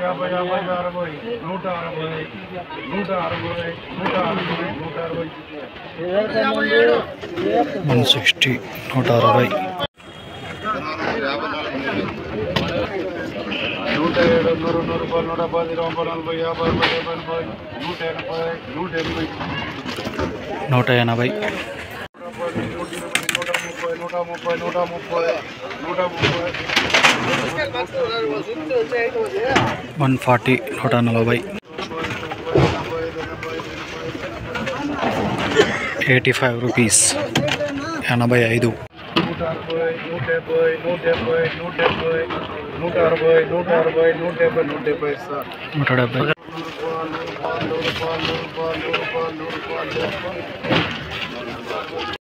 యాభై యాభై అరవై నూట అరవై నూట అరవై నూట అరవై నూట అరవై వన్ సిక్స్టీ నూట అరవై నూట ఏడు నూరు నూరు రూపాయలు నూట పది రూపాయలు నలభై యాభై అరవై డెబ్బై ఎనభై నూట ఎనభై నూట ఎనభై నూట ఎనభై నూట ముప్పై నూట ముప్పై నూట ముప్పై వన్ ఫార్టీ నూట నలభై ఎయిటీ ఫైవ్ రూపీస్ ఎనభై ఐదు నూట అరవై నూట డెబ్బై నూట డెబ్బై నూట డెబ్బై నూట అరవై నూట అరవై నూట డెబ్బై నూట డెబ్బై సార్ నూట డెబ్బై